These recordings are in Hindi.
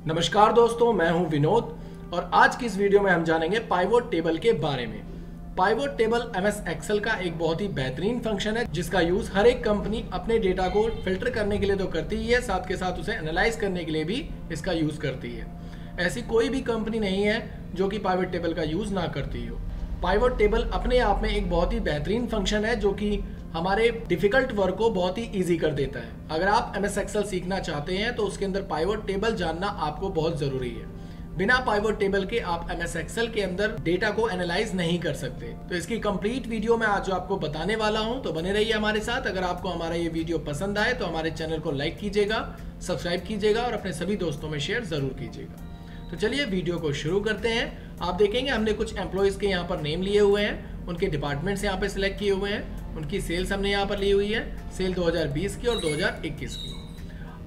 नमस्कार दोस्तों, मैं हूँ विनोद और आज की इस वीडियो में हम जानेंगे पाइवोट टेबल के बारे में। Pivot table M S Excel का एक बहुत ही बेहतरीन फ़ंक्शन है, जिसका यूज़ हर एक कंपनी अपने डेटा को फ़िल्टर करने के लिए तो करती ही है, साथ के साथ उसे एनालाइज करने के लिए भी इसका यूज़ करती है। ऐसी कोई भी कंपनी नहीं है जो कि पाइवट टेबल का यूज़ ना करती हो। पाइवट टेबल अपने आप में एक बहुत ही बेहतरीन फ़ंक्शन है, जो कि हमारे डिफ़िकल्ट वर्क को बहुत ही इजी कर देता है। अगर आप एम एस एक्सेल सीखना चाहते हैं तो उसके अंदर पाइवट टेबल जानना आपको बहुत ज़रूरी है। बिना पाइवट टेबल के आप एम एस एक्सेल के अंदर डेटा को एनालाइज नहीं कर सकते। तो इसकी कंप्लीट वीडियो मैं आज आपको बताने वाला हूँ। तो बने रहिए हमारे साथ। अगर आपको हमारा ये वीडियो पसंद आए तो हमारे चैनल को लाइक कीजिएगा सब्सक्राइब कीजिएगा और अपने सभी दोस्तों में शेयर ज़रूर कीजिएगा। तो चलिए वीडियो को शुरू करते हैं। आप देखेंगे हमने कुछ एम्प्लॉयज़ के यहाँ पर नेम लिए हुए हैं। उनके डिपार्टमेंट्स यहाँ पे सिलेक्ट किए हुए हैं। उनकी सेल्स हमने यहाँ पर ली हुई है सेल 2020 की और 2021 की।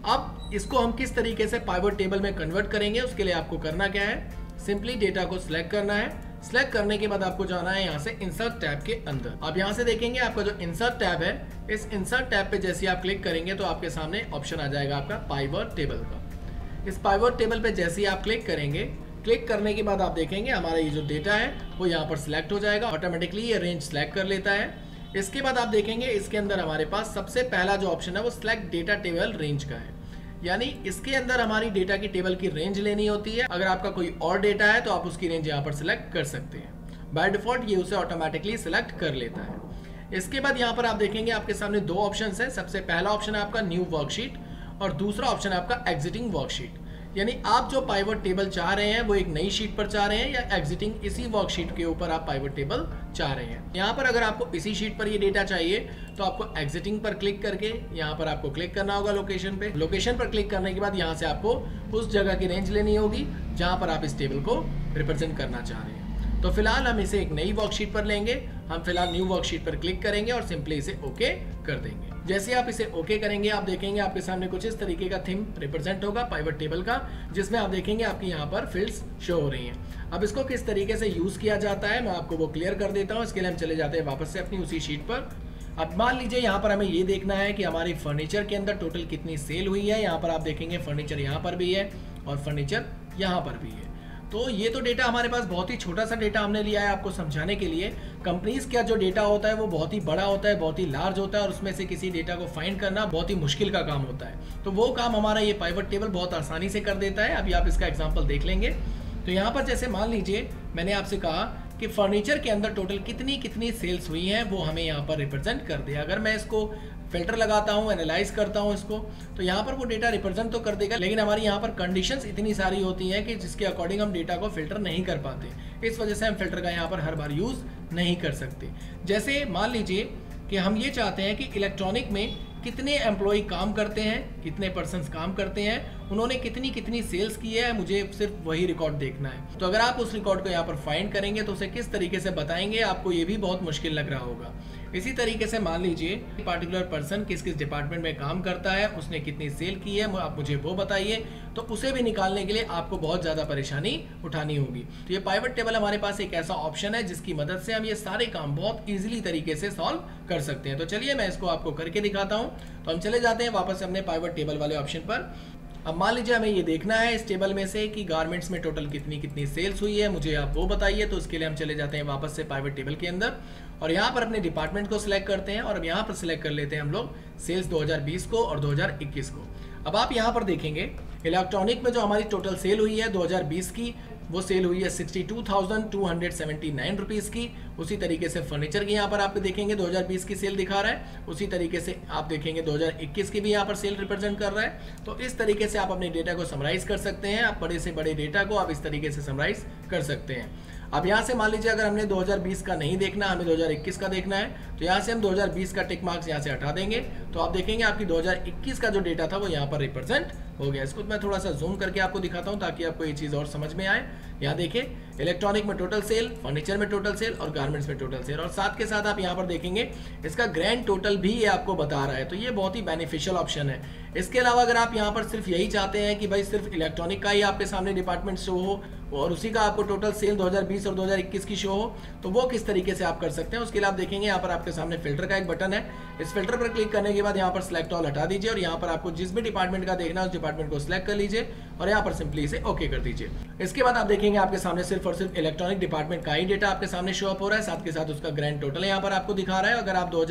अब इसको हम किस तरीके से पाइवट टेबल में कन्वर्ट करेंगे, उसके लिए आपको करना क्या है? सिंपली डेटा को सिलेक्ट करना है। सिलेक्ट करने के बाद आपको जाना है यहाँ से इंसर्ट टैब के अंदर। आप यहाँ से देखेंगे आपका जो इंसर्ट टैब है, इस इंसर्ट टैब पे जैसे आप क्लिक करेंगे तो आपके सामने ऑप्शन आ जाएगा आपका पाइवर टेबल का। इस पाइवर टेबल पे जैसे ही आप क्लिक करेंगे क्लिक करने के बाद आप देखेंगे हमारा ये जो डेटा है, वो यहाँ पर सिलेक्ट हो जाएगा। ऑटोमेटिकली ये रेंज सिलेक्ट कर लेता है। इसके बाद आप देखेंगे इसके अंदर हमारे पास सबसे पहला जो ऑप्शन है, वो सिलेक्ट डेटा टेबल रेंज का है। यानी इसके अंदर हमारी डेटा की टेबल की रेंज लेनी होती है। अगर आपका कोई और डेटा है तो आप उसकी रेंज यहाँ पर सिलेक्ट कर सकते हैं। बाय डिफ़ॉल्ट ये उसे ऑटोमेटिकली सिलेक्ट कर लेता है। इसके बाद यहाँ पर आप देखेंगे आपके सामने दो ऑप्शन है। सबसे पहला ऑप्शन है आपका न्यू वर्कशीट और दूसरा ऑप्शन है आपका एग्जिटिंग वर्कशीट यानी आप जो पाइवट टेबल चाह रहे हैं, वो एक नई शीट पर चाह रहे हैं या एग्जिटिंग इसी वर्कशीट के ऊपर आप पाइवट टेबल चाह रहे हैं? यहाँ पर अगर आपको इसी शीट पर ये डेटा चाहिए तो आपको एग्जिटिंग पर क्लिक करके यहाँ पर आपको क्लिक करना होगा लोकेशन पे। लोकेशन पर क्लिक करने के बाद यहाँ से आपको उस जगह की रेंज लेनी होगी, जहाँ पर आप इस टेबल को रिप्रेजेंट करना चाह रहे हैं। तो फ़िलहाल हम इसे एक नई वर्कशीट पर लेंगे, हम फ़िलहाल न्यू वर्कशीट पर क्लिक करेंगे और सिंपली इसे ओके कर देंगे। जैसे आप इसे ओके करेंगे, आप देखेंगे आपके सामने कुछ इस तरीके का थीम रिप्रेजेंट होगा पाइवट टेबल का, जिसमें आप देखेंगे आपकी यहाँ पर फील्ड्स शो हो रही हैं। अब इसको किस तरीके से यूज़ किया जाता है, मैं आपको वो क्लियर कर देता हूँ। इसके लिए हम चले जाते हैं वापस से अपनी उसी शीट पर। अब मान लीजिए यहाँ पर हमें ये देखना है कि हमारी फर्नीचर के अंदर टोटल कितनी सेल हुई है। यहाँ पर आप देखेंगे फर्नीचर यहाँ पर भी है और फर्नीचर यहाँ पर भी है। तो ये तो डेटा हमारे पास बहुत ही छोटा सा डेटा हमने लिया है आपको समझाने के लिए। कंपनीज़ का जो डेटा होता है वो बहुत ही बड़ा होता है, बहुत ही लार्ज होता है और उसमें से किसी डेटा को फाइंड करना बहुत ही मुश्किल का काम होता है। तो वो काम हमारा ये पाइवट टेबल बहुत आसानी से कर देता है। अभी आप इसका एग्ज़ाम्पल देख लेंगे। तो यहाँ पर जैसे मान लीजिए, मैंने आपसे कहा कि फर्नीचर के अंदर टोटल कितनी कितनी सेल्स हुई हैं, वो हमें यहाँ पर रिप्रेजेंट कर दे। अगर मैं इसको फ़िल्टर लगाता हूँ एनालाइज करता हूँ इसको। तो यहाँ पर वो डेटा रिप्रेजेंट तो कर देगा, लेकिन हमारी यहाँ पर कंडीशंस इतनी सारी होती हैं कि जिसके अकॉर्डिंग हम डेटा को फ़िल्टर नहीं कर पाते। इस वजह से हम फ़िल्टर का यहाँ पर हर बार यूज़ नहीं कर सकते। जैसे मान लीजिए कि हम ये चाहते हैं कि इलेक्ट्रॉनिक में कितने एम्प्लॉय काम करते हैं, कितने पर्सन काम करते हैं, उन्होंने कितनी कितनी सेल्स की है, मुझे सिर्फ़ वही रिकॉर्ड देखना है। तो अगर आप उस रिकॉर्ड को यहाँ पर फाइंड करेंगे तो उसे किस तरीके से बताएँगे, आपको ये भी बहुत मुश्किल लग रहा होगा। इसी तरीके से मान लीजिए पार्टिकुलर पर्सन किस किस डिपार्टमेंट में काम करता है, उसने कितनी सेल की है, आप मुझे वो बताइए तो उसे भी निकालने के लिए आपको बहुत ज़्यादा परेशानी उठानी होगी। तो ये पाइवट टेबल हमारे पास एक ऐसा ऑप्शन है, जिसकी मदद से हम ये सारे काम बहुत ईजिली तरीके से सॉल्व कर सकते हैं। तो चलिए मैं इसको आपको करके दिखाता हूँ। तो हम चले जाते हैं वापस अपने पाइवट टेबल वाले ऑप्शन पर। अब मान लीजिए हमें ये देखना है इस टेबल में से कि गारमेंट्स में टोटल कितनी कितनी सेल्स हुई है, मुझे आप वो बताइए तो उसके लिए हम चले जाते हैं वापस से प्राइवेट टेबल के अंदर। और यहाँ पर अपने डिपार्टमेंट को सिलेक्ट करते हैं और अब यहाँ पर सिलेक्ट कर लेते हैं हम लोग सेल्स 2020 को और 2021 को। अब आप यहाँ पर देखेंगे इलेक्ट्रॉनिक में जो हमारी टोटल सेल हुई है 2020 की वो सेल हुई है sixty two thousand two hundred seventy nine rupees की। उसी तरीके से फर्नीचर की यहाँ पर आप देखेंगे 2020 की सेल दिखा रहा है। उसी तरीके से आप देखेंगे 2021 की भी यहाँ पर सेल रिप्रेजेंट कर रहा है। तो इस तरीके से आप अपने डेटा को समराइज कर सकते हैं। आप बड़े से बड़े डेटा को आप इस तरीके से समराइज कर सकते हैं। अब यहाँ से मान लीजिए, अगर हमने 2020 का नहीं देखना, हमें 2021 का देखना है तो यहाँ से हम 2020 का टिक मार्क्स यहाँ से हटा देंगे। तो आप देखेंगे, आपकी 2021 का जो डेटा था, वो यहाँ पर रिप्रेजेंट हो गया। इसको मैं थोड़ा सा जूम करके आपको दिखाता हूँ ताकि आपको ये चीज़ और समझ में आए। यहाँ देखिए इलेक्ट्रॉनिक में टोटल सेल फर्नीचर में टोटल सेल और गारमेंट्स में टोटल सेल और साथ के साथ आप यहाँ पर देखेंगे, इसका ग्रैंड टोटल भी ये आपको बता रहा है। तो ये बहुत ही बेनिफिशियल ऑप्शन है। इसके अलावा अगर आप यहाँ पर सिर्फ़ यही चाहते हैं कि भाई सिर्फ़ इलेक्ट्रॉनिक का ही आपके सामने डिपार्टमेंट शो हो और उसी का आपको टोटल सेल 2020 और 2021 की शो हो तो वो किस तरीके से आप कर सकते हैं, उसके लिए आप देखेंगे, यहाँ पर आपके सामने फ़िल्टर का एक बटन है। इस फ़िल्टर पर क्लिक करने के बाद यहाँ पर सिलेक्ट ऑल हटा दीजिए और यहाँ पर आपको जिस भी डिपार्टमेंट का देखना है, उस डिपार्टमेंट को सिलेक्ट कर लीजिए और यहाँ पर सिंपली इसे ओके कर दीजिए। इसके बाद आप देखेंगे आपके सामने सिर्फ़ और सिर्फ़ इलेक्ट्रॉनिक डिपार्टमेंट का ही डेटा आपके सामने शो अप हो रहा है। साथ के साथ उसका ग्रैंड टोटल यहाँ पर आपको दिखा रहा है। अगर आप दो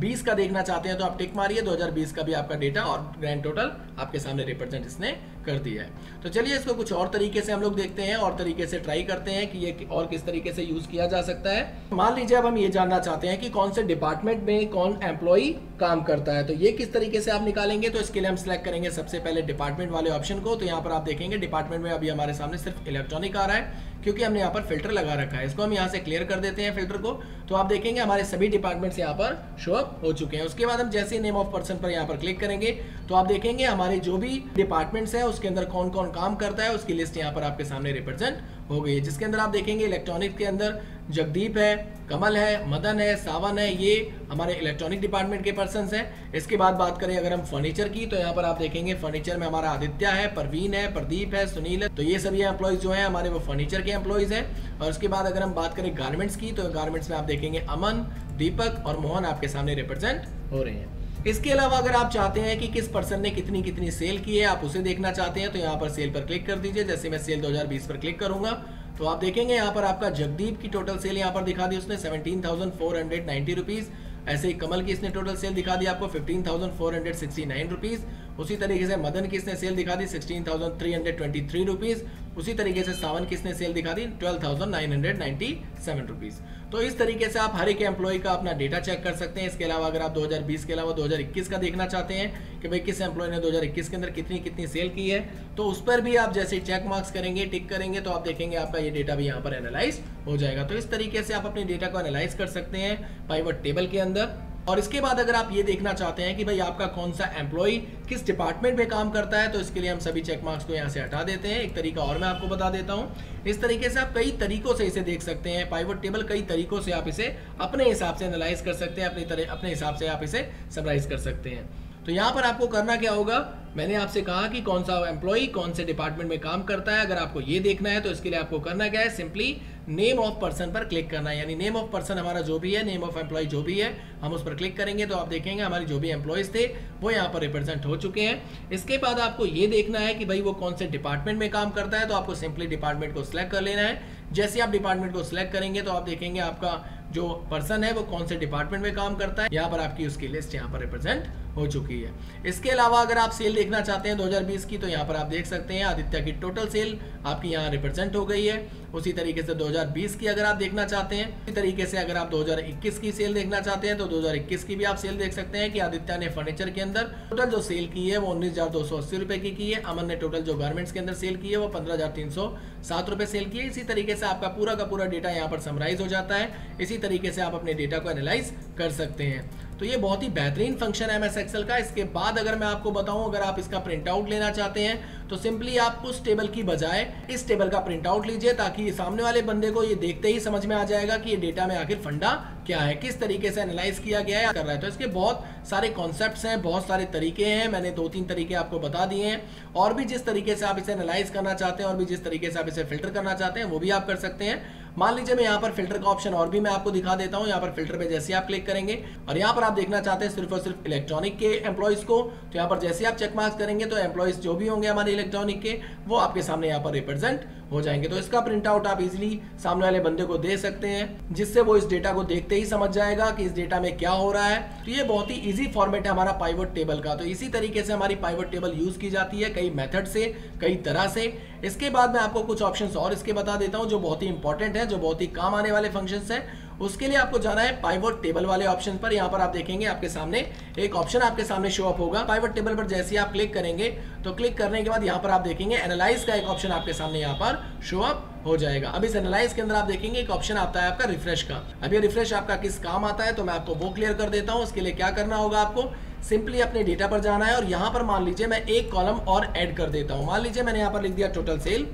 20 का देखना चाहते हैं तो आप टिक मारिए। 2020 का भी आपका डेटा और ग्रैंड टोटल आपके सामने रिप्रेजेंट इसने कर दिया है। तो चलिए इसको कुछ और तरीके से हम लोग देखते हैं और तरीके से ट्राई करते हैं कि ये और किस तरीके से यूज़ किया जा सकता है। मान लीजिए अब हम ये जानना चाहते हैं कि कौन से डिपार्टमेंट में कौन एम्प्लॉई काम करता है। तो ये किस तरीके से आप निकालेंगे? तो इसके लिए हम सिलेक्ट करेंगे सबसे पहले डिपार्टमेंट वाले ऑप्शन को। तो यहाँ पर आप देखेंगे डिपार्टमेंट में अभी हमारे सामने सिर्फ़ इलेक्ट्रॉनिक आ रहा है, क्योंकि हमने यहाँ पर फ़िल्टर लगा रखा है। इसको हम यहाँ से क्लियर कर देते हैं फ़िल्टर को। तो आप देखेंगे हमारे सभी डिपार्टमेंट्स यहाँ पर शो अप हो चुके हैं। उसके बाद हम जैसे नेम ऑफ़ पर्सन पर यहाँ पर क्लिक करेंगे। तो आप देखेंगे हमारे जो भी डिपार्टमेंट्स है, उसके अंदर कौन कौन काम करता है, उसकी लिस्ट यहाँ पर आपके सामने रिप्रेजेंट हो गई है। जिसके अंदर आप देखेंगे इलेक्ट्रॉनिक के अंदर जगदीप है, कमल है, मदन है, सावन है, ये हमारे इलेक्ट्रॉनिक डिपार्टमेंट के पर्सन हैं। इसके बाद बात करें अगर हम फर्नीचर की तो यहाँ पर आप देखेंगे फर्नीचर में हमारा आदित्य है, परवीन है, प्रदीप है, सुनील है। तो ये सभी एम्प्लॉयज़ जो है, हमारे वो फर्नीचर के एम्प्लॉयज़ हैं। और उसके बाद अगर हम बात करें गारमेंट्स की तो गारमेंट्स में आप देखेंगे अमन, दीपक और मोहन आपके सामने रिप्रेजेंट हो रहे हैं। इसके अलावा अगर आप चाहते हैं कि किस पर्सन ने कितनी कितनी सेल की है, आप उसे देखना चाहते हैं तो यहाँ पर सेल पर क्लिक कर दीजिए। जैसे मैं सेल 2020 पर क्लिक करूँगा तो आप देखेंगे यहाँ पर आपका जगदीप की टोटल सेल यहाँ पर दिखा दी उसने, seventeen thousand four hundred rupees ऐसे ही कमल की इसने टोटल सेल दिखा दी आपको, fifteen thousand four hundred rupees उसी तरीके से मदन किसने सेल दिखा दी sixteen thousand three hundred twenty three rupees उसी तरीके से सावन किसने सेल दिखा दी twelve thousand nine hundred ninety seven rupees तो इस तरीके से आप हर एक एम्प्लॉय का अपना डेटा चेक कर सकते हैं। इसके अलावा अगर आप 2020 के अलावा 2021 का देखना चाहते हैं कि भाई किस एम्प्लॉय ने 2021 के अंदर कितनी कितनी सेल की है तो उस पर भी आप जैसे चेक मार्क्स करेंगे टिक करेंगे तो आप देखेंगे आपका ये डेटा भी यहाँ पर एनालाइज हो जाएगा। तो इस तरीके से आप अपने डेटा को एनालाइज कर सकते हैं पाइवट टेबल के अंदर। और इसके बाद अगर आप ये देखना चाहते हैं कि भाई आपका कौन सा एम्प्लॉय किस डिपार्टमेंट में काम करता है तो इसके लिए हम सभी चेक मार्क्स को यहाँ से हटा देते हैं। एक तरीका और मैं आपको बता देता हूँ। इस तरीके से आप कई तरीकों से इसे देख सकते हैं। पाइवट टेबल कई तरीकों से आप इसे अपने हिसाब से एनालाइज कर सकते हैं, अपने तरह, अपने हिसाब से आप इसे समराइज कर सकते हैं। तो यहाँ पर आपको करना क्या होगा? मैंने आपसे कहा कि कौन सा एम्प्लॉय कौन से डिपार्टमेंट में काम करता है। अगर आपको ये देखना है तो इसके लिए आपको करना क्या है? सिंपली नेम ऑफ़ पर्सन पर क्लिक करना है। यानी नेम ऑफ़ पर्सन हमारा जो भी है नेम ऑफ़ एम्प्लॉय जो भी है, हम उस पर क्लिक करेंगे तो आप देखेंगे हमारे जो भी एम्प्लॉयज़ थे, वो यहाँ पर रिप्रेजेंट हो चुके हैं। इसके बाद आपको ये देखना है कि भाई वो कौन से डिपार्टमेंट में काम करता है तो आपको सिंपली डिपार्टमेंट को सिलेक्ट कर लेना है। जैसे आप डिपार्टमेंट को सिलेक्ट करेंगे तो आप देखेंगे आपका जो पर्सन है, वो कौन से डिपार्टमेंट में काम करता है। यहाँ पर आपकी उसकी लिस्ट यहाँ पर रिप्रेजेंट हो चुकी है। इसके अलावा अगर आप सेल देखना चाहते हैं 2020 की तो यहाँ पर आप देख सकते हैं आदित्य की टोटल सेल आपकी यहाँ रिप्रेजेंट हो गई है। उसी तरीके से 2020 की अगर आप देखना चाहते हैं इसी तरीके से अगर आप 2021 की सेल देखना चाहते हैं तो 2021 की भी आप सेल देख सकते हैं कि आदित्य ने फर्नीचर के अंदर टोटल जो सेल की है, वो उन्नीस हज़ार दो सौ अस्सी रुपए की की है। अमन ने टोटल जो गारमेंट्स के अंदर सेल की है, वो पंद्रह हज़ार तीन सौ सात रुपए सेल की है। इसी तरीके से आपका पूरा का पूरा डेटा यहाँ पर समराइज हो जाता है। इसी तरीके से आप अपने डेटा को एनालाइज कर सकते हैं। तो ये बहुत ही बेहतरीन फ़ंक्शन है एम का। इसके बाद अगर मैं आपको बताऊँ, अगर आप इसका प्रिंट आउट लेना चाहते हैं तो सिंपली आप उस टेबल की बजाय इस टेबल का प्रिंट आउट लीजिए, ताकि सामने वाले बंदे को ये देखते ही समझ में आ जाएगा कि ये डेटा में आखिर फंडा क्या है, किस तरीके से एनालाइज किया गया है कर रहा है। तो इसके बहुत सारे कॉन्सेप्ट हैं, बहुत सारे तरीके हैं, मैंने दो तीन तरीके आपको बता दिए हैं। और भी जिस तरीके से आप इसे एनालाइज करना चाहते हैं, और भी जिस तरीके से आप इसे फ़िल्टर करना चाहते हैं, वो भी आप कर सकते हैं। मान लीजिए मैं यहाँ पर फ़िल्टर का ऑप्शन और भी मैं आपको दिखा देता हूँ। यहाँ पर फ़िल्टर पे जैसे आप क्लिक करेंगे और यहाँ पर आप देखना चाहते हैं सिर्फ़ और सिर्फ़ इलेक्ट्रॉनिक के एम्प्लॉयज़ को तो यहाँ पर जैसे आप चेक मार्क्स करेंगे तो एम्प्लॉयज़ जो भी होंगे हमारे इलेक्ट्रॉनिक के, वो आपके सामने यहाँ पर रिप्रेजेंट हो जाएँगे। तो इसका प्रिंट आउट आप इजिली सामने वाले बंदे को दे सकते हैं, जिससे वो इस डेटा को देखते ही समझ जाएगा कि इस डेटा में क्या हो रहा है। तो ये बहुत ही ईजी फॉर्मेट है हमारा पाइवट टेबल का। तो इसी तरीके से हमारी पाइवट टेबल यूज़ की जाती है कई मेथड से, कई तरह से। इसके बाद मैं आपको कुछ ऑप्शन और इसके बता देता हूँ, जो बहुत ही इंपॉर्टेंट है, जो बहुत ही काम आने वाले फ़ंक्शन है। उसके लिए आपको जाना है पाइवट टेबल वाले ऑप्शन पर। यहाँ पर आप देखेंगे आपके सामने एक ऑप्शन आपके सामने शो अप होगा। पाइवट टेबल पर जैसे ही आप क्लिक करेंगे तो क्लिक करने के बाद यहाँ पर आप देखेंगे एनालाइज का एक ऑप्शन आपके सामने यहाँ पर शो अप हो जाएगा। अब इस एनालाइज के अंदर आप देखेंगे एक ऑप्शन आता है आपका रिफ्रेश का। अब ये रिफ्रेश आपका किस काम आता है तो मैं आपको वो क्लियर कर देता हूँ। उसके लिए क्या करना होगा आपको? सिंपली अपने डेटा पर जाना है और यहाँ पर मान लीजिए मैं एक कॉलम और ऐड कर देता हूँ। मान लीजिए मैंने यहाँ पर लिख दिया टोटल सेल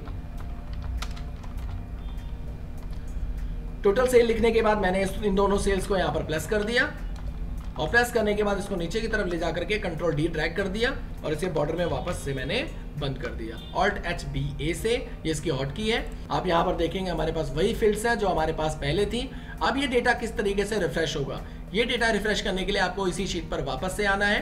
टोटल सेल लिखने के बाद मैंने इन दोनों सेल्स को यहाँ पर प्लस कर दिया। और प्लस करने के बाद इसको नीचे की तरफ़ ले जाकर के कंट्रोल डी ड्रैग कर दिया और इसे बॉर्डर में वापस से मैंने बंद कर दिया। ऑल्ट एच बी ए से ये इसकी हॉट की है। आप यहाँ पर देखेंगे हमारे पास वही फील्ड्स हैं जो हमारे पास पहले थी। अब ये डेटा किस तरीके से रिफ्रेश होगा? ये डेटा रिफ्रेश करने के लिए आपको इसी शीट पर वापस से आना है।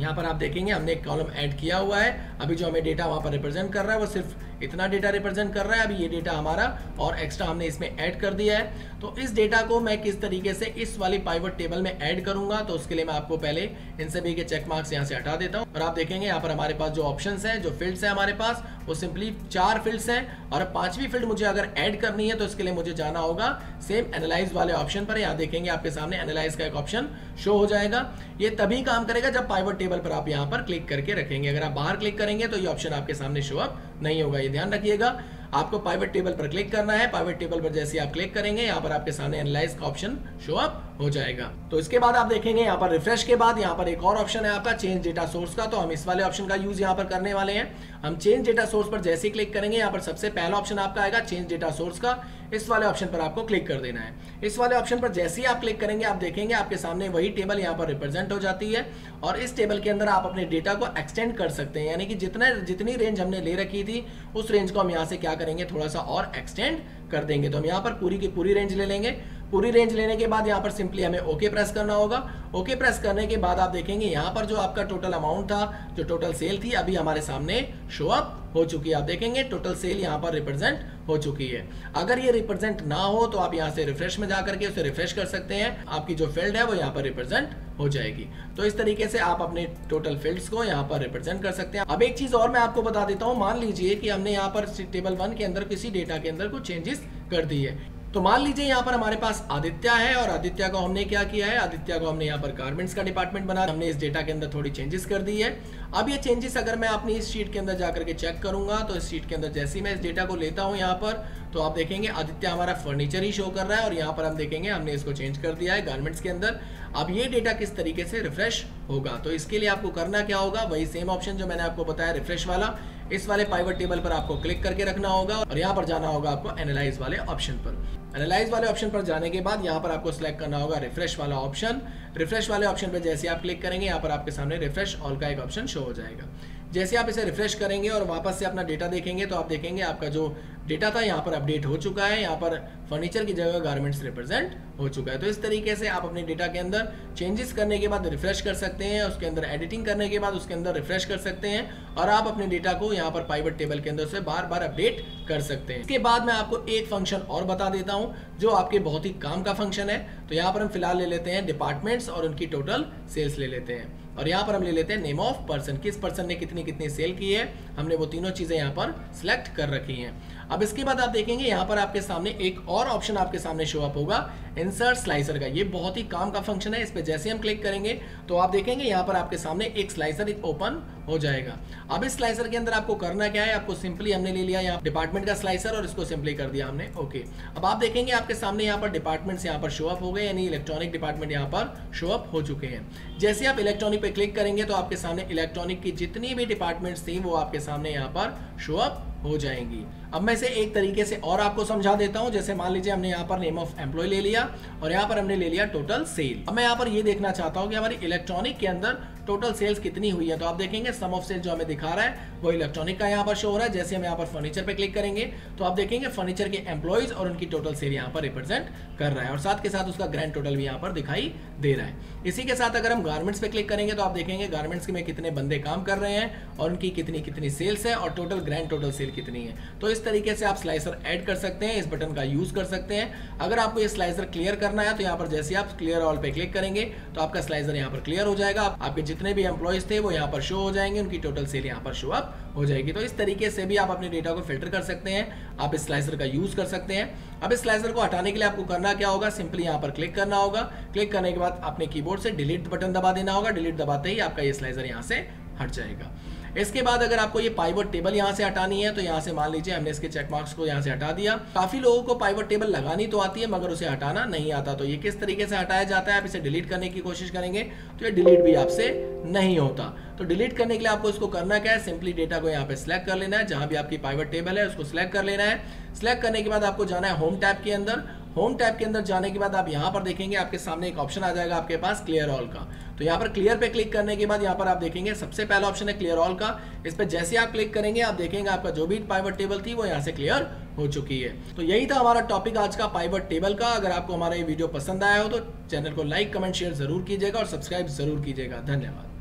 यहाँ पर आप देखेंगे हमने एक कॉलम ऐड किया हुआ है। अभी जो हमें डेटा वहाँ पर रिप्रेजेंट कर रहा है, वो सिर्फ़ इतना डेटा रिप्रेजेंट कर रहा है, अभी ये डेटा हमारा और एक्स्ट्रा हमने इसमें ऐड कर दिया है। तो इस डेटा को मैं किस तरीके से इस वाली पाइवट टेबल में ऐड करूँगा तो उसके लिए मैं आपको पहले इन सभी के चेक मार्क्स यहाँ से हटा देता हूँ। और आप देखेंगे यहाँ पर हमारे पास जो ऑप्शन है, जो फील्ड्स है हमारे पास, वो सिंपली चार फील्ड्स हैं और पांचवी फ़ील्ड मुझे अगर ऐड करनी है तो इसके लिए मुझे जाना होगा सेम एनालाइज वाले ऑप्शन पर। यहाँ देखेंगे आपके सामने एनालाइज का एक ऑप्शन शो हो जाएगा। ये तभी काम करेगा जब पाइवट टेबल पर आप यहाँ पर क्लिक करके रखेंगे। अगर आप बाहर क्लिक करेंगे तो ये ऑप्शन आपके सामने शो अप नहीं होगा। ये ध्यान रखिएगा, आपको पाइवेट टेबल पर क्लिक करना है। पाइवेट टेबल पर जैसे आप क्लिक करेंगे, यहाँ पर आपके सामने एनालाइज का ऑप्शन शो अप हो जाएगा। तो इसके बाद आप देखेंगे यहाँ पर रिफ्रेश के बाद यहाँ पर एक और ऑप्शन है आपका चेंज डेटा सोर्स का। तो हम इस वाले ऑप्शन का यूज़ यहाँ पर करने वाले हैं। हम चेंज डेटा सोर्स पर जैसे ही क्लिक करेंगे, यहाँ पर सबसे पहला ऑप्शन आपका आएगा चेंज डेटा सोर्स का। इस वाले ऑप्शन पर आपको क्लिक कर देना है। इस वाले ऑप्शन पर जैसे ही आप क्लिक करेंगे, आप देखेंगे आपके सामने वही टेबल यहाँ पर रिप्रेजेंट हो जाती है। और इस टेबल के अंदर आप अपने डेटा को एक्सटेंड कर सकते हैं। यानी कि जितना, जितनी रेंज हमने ले रखी थी, उस रेंज को हम यहाँ से क्या करेंगे, थोड़ा सा और एक्सटेंड कर देंगे। तो हम यहाँ पर पूरी की पूरी रेंज ले लेंगे। पूरी रेंज लेने के बाद यहाँ पर सिंपली हमें ओके प्रेस करना होगा। ओके प्रेस करने के बाद आप देखेंगे यहाँ पर जो आपका टोटल अमाउंट था, जो टोटल सेल थी, अभी हमारे सामने शो अप हो चुकी है। आप देखेंगे टोटल सेल यहाँ पर रिप्रेजेंट हो चुकी है। अगर ये रिप्रेजेंट ना हो तो आप यहाँ से रिफ्रेश में जाकर के उसे रिफ्रेश कर सकते हैं। आपकी जो फ़ील्ड है, वो यहाँ पर रिप्रेजेंट हो जाएगी। तो इस तरीके से आप अपने टोटल फील्ड्स को यहाँ पर रिप्रेजेंट कर सकते हैं। अब एक चीज़ और मैं आपको बता देता हूँ। मान लीजिए कि हमने यहाँ पर टेबल वन के अंदर किसी डेटा के अंदर कुछ चेंजेस कर दी है। तो मान लीजिए यहाँ पर हमारे पास आदित्य है और आदित्य को हमने क्या किया है? आदित्य को हमने यहाँ पर गारमेंट्स का डिपार्टमेंट बना, हमने इस डेटा के अंदर थोड़ी चेंजेस कर दी है। अब ये चेंजेस अगर मैं अपनी इस शीट के अंदर जाकर के चेक करूँगा तो इस शीट के अंदर जैसे ही मैं इस डेटा को लेता हूँ यहाँ पर तो आप देखेंगे आदित्य हमारा फर्नीचर ही शो कर रहा है और यहाँ पर हम देखेंगे हमने इसको चेंज कर दिया है गारमेंट्स के अंदर। अब ये डेटा किस तरीके से रिफ्रेश होगा? तो इसके लिए आपको करना क्या होगा? वही सेम ऑप्शन जो मैंने आपको बताया रिफ्रेश वाला। इस वाले पाइवट टेबल पर आपको क्लिक करके रखना होगा और यहाँ पर जाना होगा आपको एनालाइज वाले ऑप्शन पर। एनालाइज वाले ऑप्शन पर जाने के बाद यहाँ पर आपको सिलेक्ट करना होगा रिफ्रेश वाला ऑप्शन रिफ्रेश वाले ऑप्शन पर जैसे आप क्लिक करेंगे, यहाँ पर आपके सामने रिफ्रेश ऑल का एक ऑप्शन शो हो जाएगा। जैसे आप इसे रिफ्रेश करेंगे और वापस से अपना डेटा देखेंगे तो आप देखेंगे आपका जो डेटा था यहाँ पर अपडेट हो चुका है। यहाँ पर फर्नीचर की जगह गारमेंट्स रिप्रेजेंट हो चुका है। तो इस तरीके से आप अपने डेटा के अंदर चेंजेस करने के बाद रिफ्रेश कर सकते हैं, उसके अंदर एडिटिंग करने के बाद उसके अंदर रिफ्रेश कर सकते हैं और आप अपने डेटा को यहाँ पर पाइवट टेबल के अंदर से बार बार अपडेट कर सकते हैं। इसके बाद मैं आपको एक फ़ंक्शन और बता देता हूँ, जो आपके बहुत ही काम का फ़ंक्शन है। तो यहाँ पर हम फ़िलहाल ले लेते हैं डिपार्टमेंट्स और उनकी टोटल सेल्स ले लेते हैं। और यहाँ पर हम ले लेते हैं नेम ऑफ़ पर्सन किस पर्सन ने कितनी कितनी सेल की है? हमने वो तीनों चीज़ें यहाँ पर सिलेक्ट कर रखी हैं। अब इसके बाद आप देखेंगे यहाँ पर आपके सामने एक और ऑप्शन आपके सामने शो अप होगा इंसर्ट स्लाइसर का। ये बहुत ही काम का फ़ंक्शन है, इस पर जैसे हम क्लिक करेंगे तो आप देखेंगे यहाँ पर आपके सामने एक स्लाइसर ओपन हो जाएगा। अब इस स्लाइसर के अंदर आपको करना क्या है? आपको सिंपली हमने ले लिया यहाँ डिपार्टमेंट का स्लाइसर और इसको सिंपली कर दिया हमने। ओके अब आप देखेंगे आपके सामने यहाँ पर डिपार्टमेंट यहाँ पर शो अप हो गए, यानी इलेक्ट्रॉनिक डिपार्टमेंट यहाँ पर शो अप हो चुके हैं। जैसे आप इलेक्ट्रॉनिक पे क्लिक करेंगे तो आपके सामने इलेक्ट्रॉनिक की जितनी भी डिपार्टमेंट्स थी वो आपके सामने यहाँ पर शो अप हो जाएँगी। अब मैं इसे एक तरीके से और आपको समझा देता हूँ। जैसे मान लीजिए हमने यहाँ पर नेम ऑफ़ एम्प्लॉय ले लिया और यहाँ पर हमने ले लिया टोटल सेल अब मैं यहाँ पर ये देखना चाहता हूँ कि हमारी इलेक्ट्रॉनिक के अंदर टोटल सेल्स कितनी हुई है। तो आप देखेंगे सम ऑफ़ सेल जो हमें दिखा रहा है, वो इलेक्ट्रॉनिक का यहाँ पर शो हो रहा है। जैसे हम यहाँ पर फर्नीचर पे क्लिक करेंगे तो आप देखेंगे फर्नीचर के एम्प्लॉयज़ और उनकी टोटल सेल यहाँ पर रिप्रेजेंट कर रहा है और साथ के साथ उसका ग्रैंड टोटल भी यहाँ पर दिखाई दे रहा है। इसी के साथ अगर हम गारमेंट्स पे क्लिक करेंगे तो आप देखेंगे गारमेंट्स में कितने बंदे काम कर रहे हैं और उनकी कितनी कितनी सेल्स है और टोटल ग्रैंड टोटल सेल कितनी है। तो इस तरीके से आप स्लाइसर ऐड कर सकते हैं, इस बटन का यूज़ कर सकते हैं। अगर आपको ये स्लाइसर क्लियर करना है तो यहाँ पर जैसे आप क्लियर ऑल पे क्लिक करेंगे तो आपका स्लाइसर यहाँ पर क्लियर हो जाएगा। आपके जितने भी एम्प्लॉयज़ थे, वो यहाँ पर शो हो जाएँगे, उनकी टोटल सेल यहाँ पर शो अप हो जाएगी। तो इस तरीके से भी आप अपने डेटा को फ़िल्टर कर सकते हैं, आप इस स्लाइसर का यूज़ कर सकते हैं। अब इस स्लाइसर को हटाने के लिए आपको करना क्या होगा? सिंपली यहाँ पर क्लिक करना होगा। क्लिक करने के बाद अपने कीबोर्ड से डिलीट बटन दबा देना होगा। डिलीट दबाते ही आपका ये स्लाइसर यहाँ से हट जाएगा। इसके बाद अगर आपको ये पाइवट टेबल यहाँ से हटानी है तो यहाँ से मान लीजिए हमने इसके चेक मार्क्स को यहाँ से हटा दिया। काफ़ी लोगों को पाइवट टेबल लगानी तो आती है, मगर उसे हटाना नहीं आता। तो ये किस तरीके से हटाया जाता है, आप इसे डिलीट करने की कोशिश करेंगे तो ये डिलीट भी आपसे नहीं होता। तो डिलीट करने के लिए आपको इसको करना क्या है सिंपली डेटा को यहाँ पे सिलेक्ट कर लेना है, जहाँ भी आपकी पाइवट टेबल है, उसको सिलेक्ट कर लेना है। सिलेक्ट करने के बाद आपको जाना है होम टैब के अंदर। होम टैब के अंदर जाने के बाद आप यहाँ पर देखेंगे, आपके सामने एक ऑप्शन आ जाएगा आपके पास क्लियर ऑल का। तो यहाँ पर क्लियर पे क्लिक करने के बाद यहाँ पर आप देखेंगे, सबसे पहला ऑप्शन है क्लियर ऑल का। इस पर जैसे आप क्लिक करेंगे, आप देखेंगे आपका जो भी पाइवट टेबल थी, वो यहाँ से क्लियर हो चुकी है। तो यही था हमारा टॉपिक आज का पाइवट टेबल का। अगर आपको हमारा ये वीडियो पसंद आया हो तो चैनल को लाइक कमेंट शेयर ज़रूर कीजिएगा और सब्सक्राइब ज़रूर कीजिएगा। धन्यवाद।